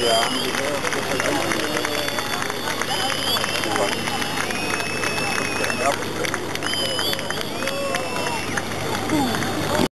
Yeah.